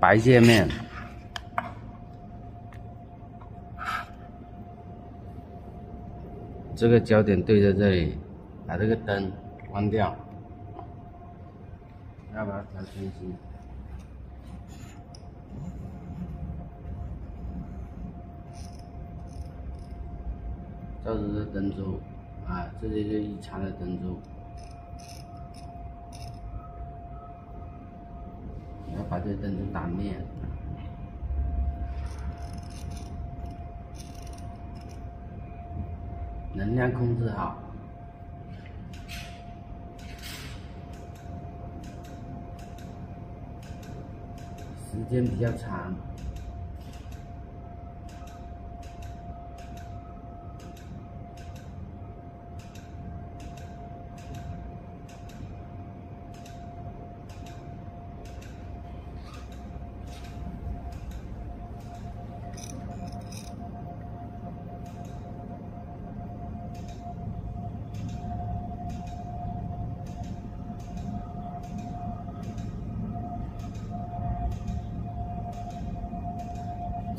白界面。这个焦点对在这里，把这个灯关掉，要不要调清晰？这是灯珠，啊，这里是一长的灯珠，把这灯打灭。能量控制好，时间比较长。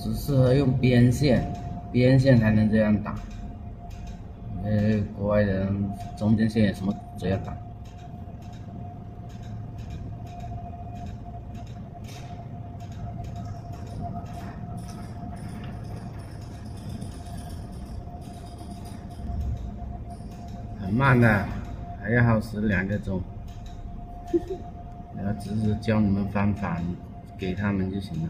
只适合用边线，边线才能这样打。呃，国外人中间线什么这样打？很慢的，还要耗时两个钟。然后只是教你们方法，给他们就行了。